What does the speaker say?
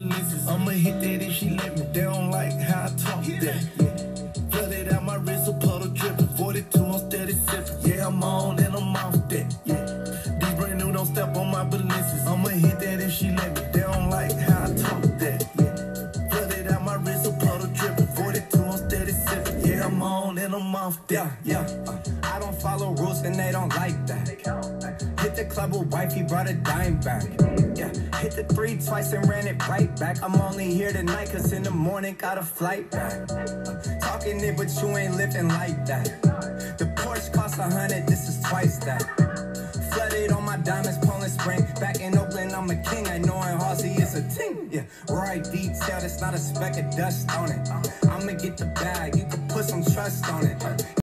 I'ma hit that if she let me. They don't like how I talk that. Yeah. Flooded out my wrist, a puddle dripping. 42, I'm steady sipping. Yeah, I'm on and I'm off that. Yeah, these brand new don't step on my businesses. I'ma hit that if she let me. They don't like how I talk that. Yeah, flooded out my wrist, a puddle dripping. 42, I'm steady sipping. Yeah, I'm on and I'm off that. Yeah, yeah. Uh, I don't follow rules and they don't like that. The club with wife, he brought a dime back. Yeah, hit the three twice and ran it right back. I'm only here tonight cause in the morning got a flight back. Talking it, but you ain't living like that. The Porsche cost a hundred, this is twice that. Flooded on my diamonds, Poland Spring. Back in Oakland, I'm a king. I know in Halsey it's a ting. Yeah, right detail, it's not a speck of dust on it. I'ma get the bag,